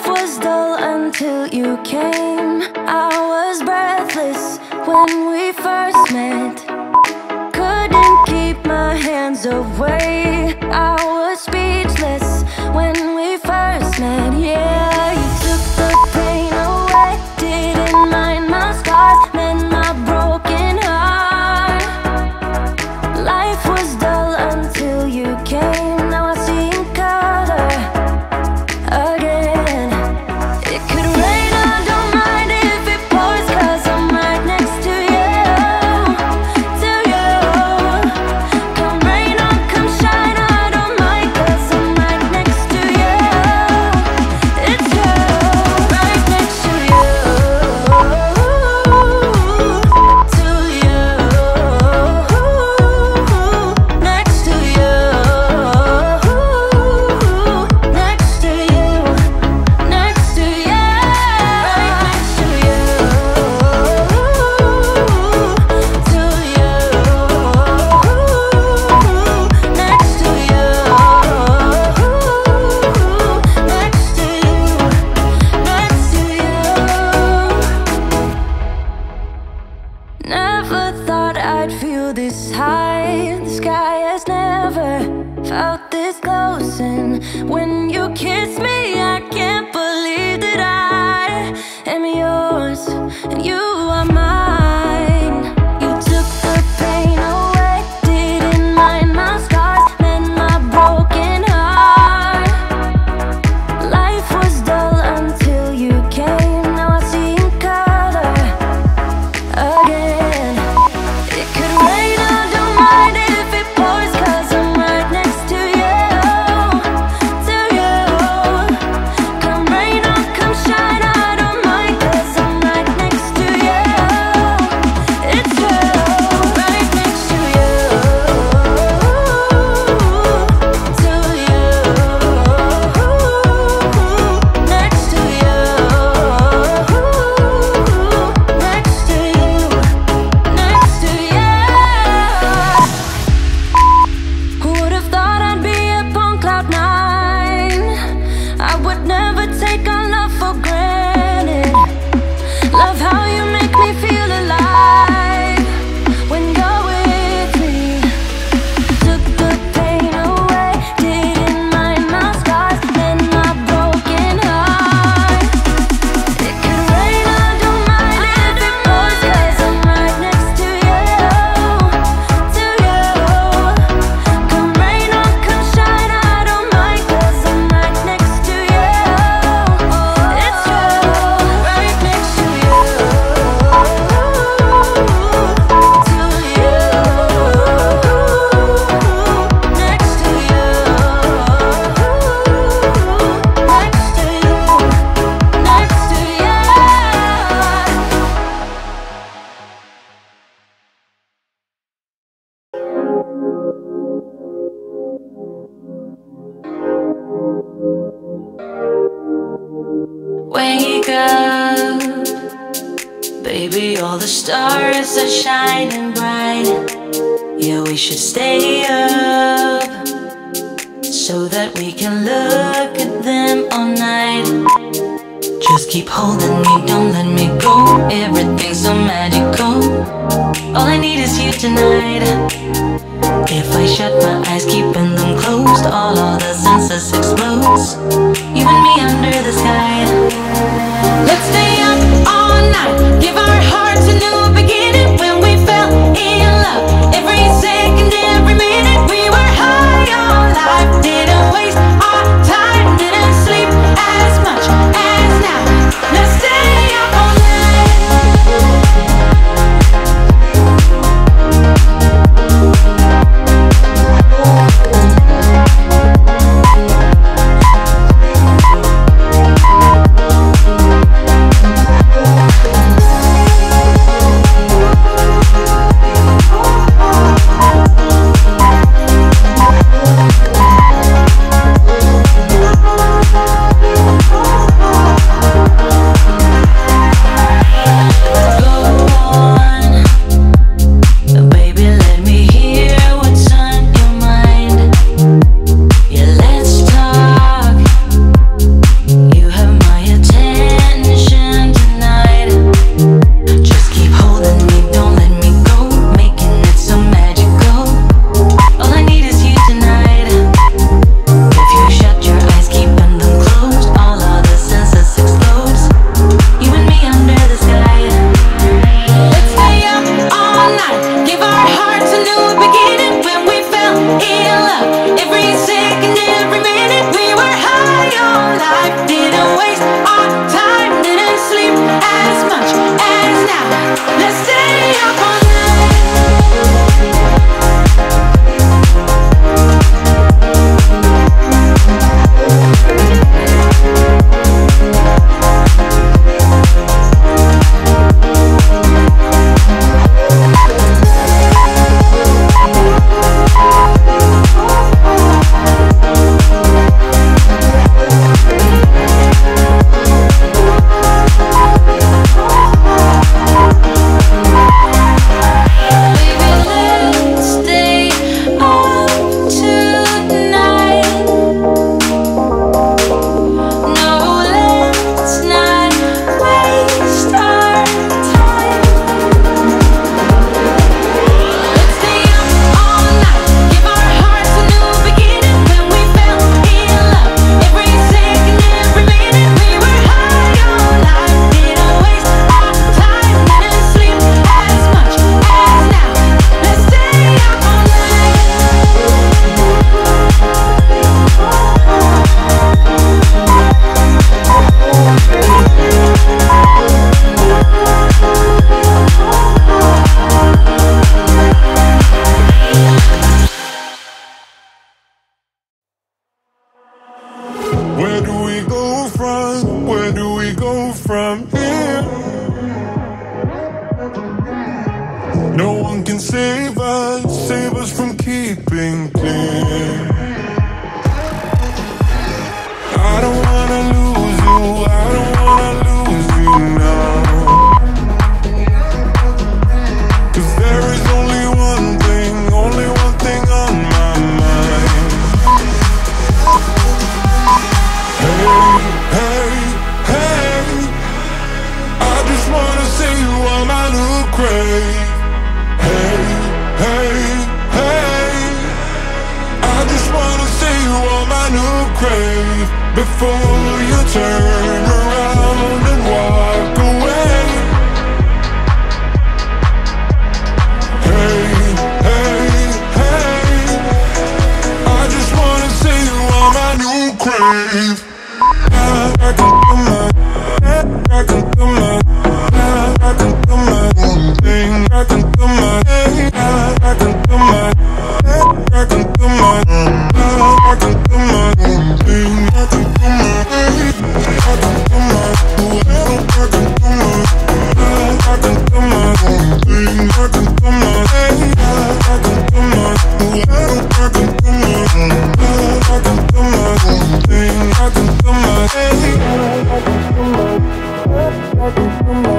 life was dull until you came. I was breathless when we first met. Couldn't keep my hands away. I was speechless when we first met, yeah. the stars are shining bright. Yeah, we should stay up so that we can look at them all night. Just keep holding me, don't let me go. Everything's so magical. All I need is you tonight. If I shut my eyes, keeping them closed, all other senses explode. You and me under the sky. Let's stay night, give our hearts a new beginning when we fell in love. Every grave before you turn. Oh.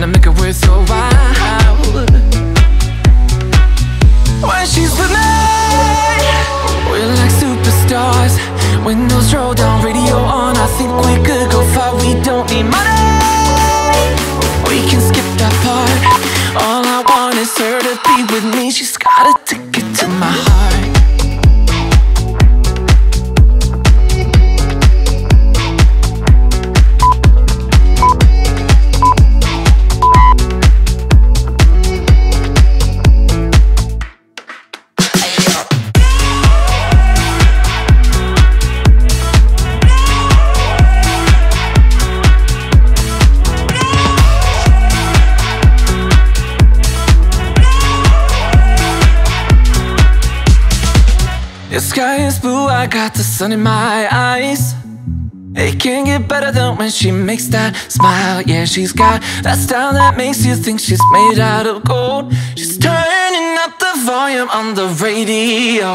and I make it worth so while. Your sky is blue, I got the sun in my eyes. It can't get better than when she makes that smile. Yeah, she's got that style that makes you think she's made out of gold. She's turning up the volume on the radio.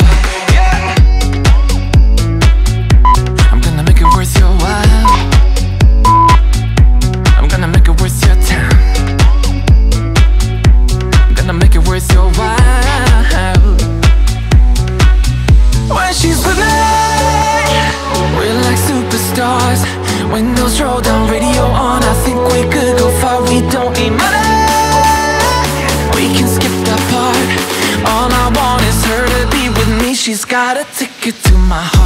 Yeah. my heart.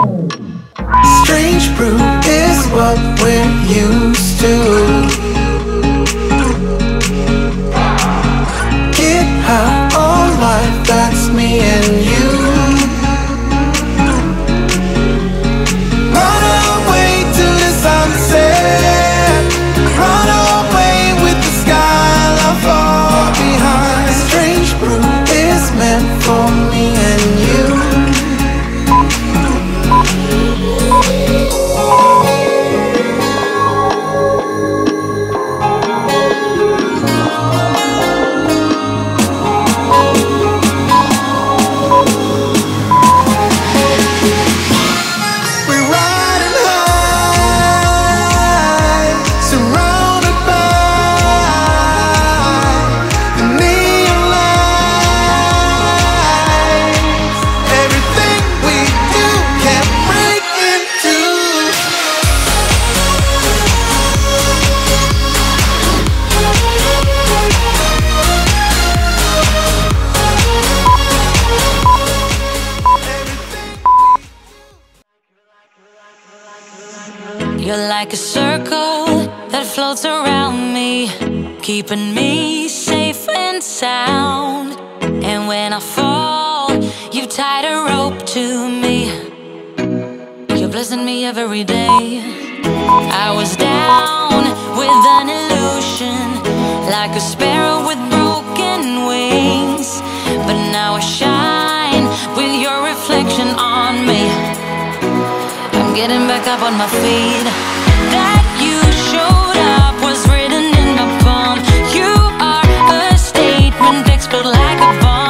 Strange brew is what we're used to. like a circle that floats around me, keeping me safe and sound. And when I fall, you tied a rope to me. You're blessing me every day. I was down with an illusion, like a sparrow with broken wings. But now I shine with your reflection on me. I'm getting back up on my feet. explode like a bomb